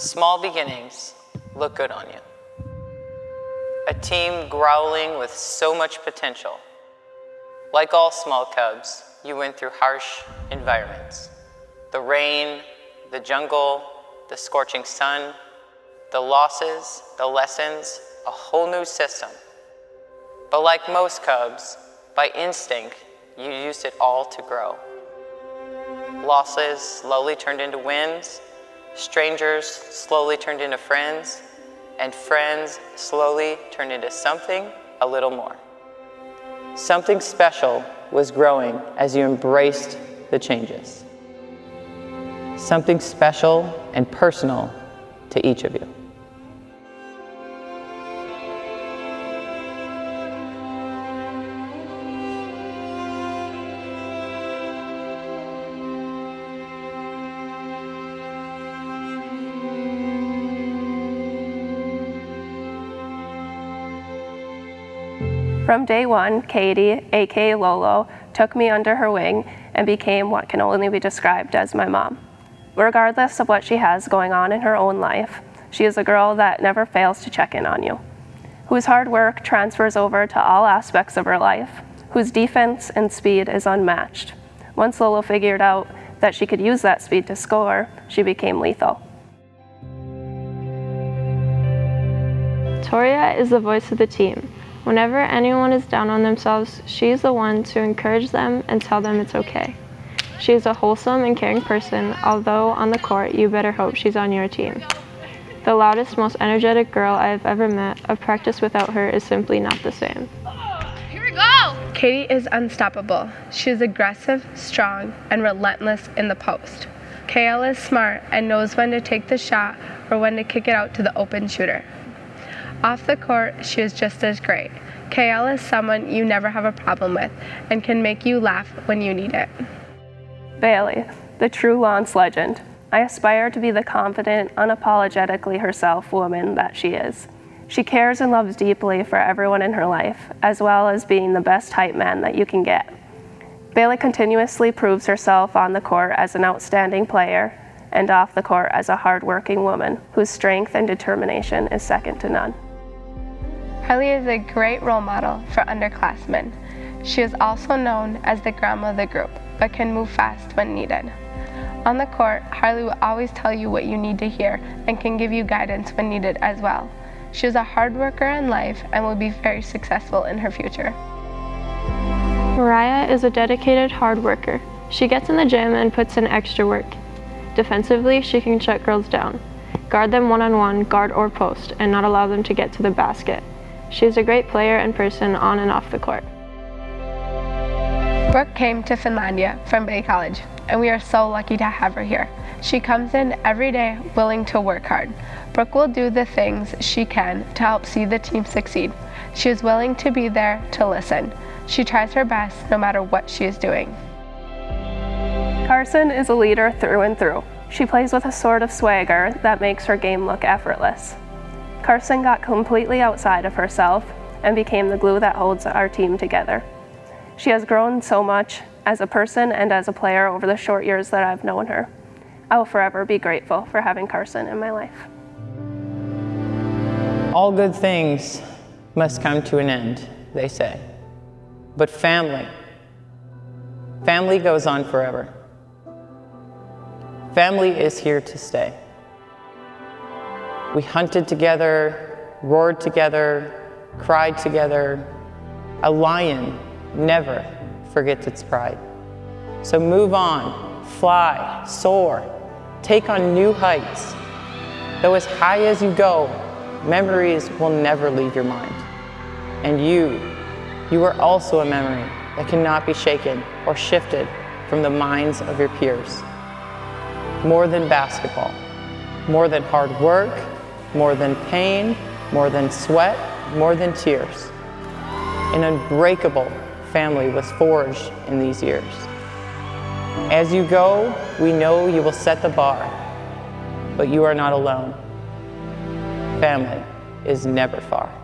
Small beginnings look good on you. A team growling with so much potential. Like all small cubs, you went through harsh environments. The rain, the jungle, the scorching sun, the losses, the lessons, a whole new system. But like most cubs, by instinct, you used it all to grow. Losses slowly turned into wins, strangers slowly turned into friends, and friends slowly turned into something a little more. Something special was growing as you embraced the changes. Something special and personal to each of you. From day one, Katie, aka Lolo, took me under her wing and became what can only be described as my mom. Regardless of what she has going on in her own life, she is a girl that never fails to check in on you, whose hard work transfers over to all aspects of her life, whose defense and speed is unmatched. Once Lolo figured out that she could use that speed to score, she became lethal. Toria is the voice of the team. Whenever anyone is down on themselves, she is the one to encourage them and tell them it's okay. She is a wholesome and caring person, although on the court, you better hope she's on your team. The loudest, most energetic girl I have ever met, a practice without her is simply not the same. Here we go! Katie is unstoppable. She is aggressive, strong, and relentless in the post. KL is smart and knows when to take the shot or when to kick it out to the open shooter. Off the court, she is just as great. KL is someone you never have a problem with and can make you laugh when you need it. Bailey, the true Lions legend. I aspire to be the confident, unapologetically herself woman that she is. She cares and loves deeply for everyone in her life, as well as being the best hype man that you can get. Bailey continuously proves herself on the court as an outstanding player and off the court as a hardworking woman whose strength and determination is second to none. Harley is a great role model for underclassmen. She is also known as the grandma of the group, but can move fast when needed. On the court, Harley will always tell you what you need to hear and can give you guidance when needed as well. She is a hard worker in life and will be very successful in her future. Mariah is a dedicated hard worker. She gets in the gym and puts in extra work. Defensively, she can shut girls down, guard them one-on-one, guard or post, and not allow them to get to the basket. She is a great player and person on and off the court. Brooke came to Finlandia from Bay College, and we are so lucky to have her here. She comes in every day willing to work hard. Brooke will do the things she can to help see the team succeed. She is willing to be there to listen. She tries her best no matter what she is doing. Carson is a leader through and through. She plays with a sort of swagger that makes her game look effortless. Carson got completely outside of herself and became the glue that holds our team together. She has grown so much as a person and as a player over the short years that I've known her. I will forever be grateful for having Carson in my life. All good things must come to an end, they say. But family, family goes on forever. Family is here to stay. We hunted together, roared together, cried together. A lion never forgets its pride. So move on, fly, soar, take on new heights. Though as high as you go, memories will never leave your mind. And you, you are also a memory that cannot be shaken or shifted from the minds of your peers. More than basketball, more than hard work, more than pain, more than sweat, more than tears. An unbreakable family was forged in these years. As you go, we know you will set the bar, but you are not alone. Family is never far.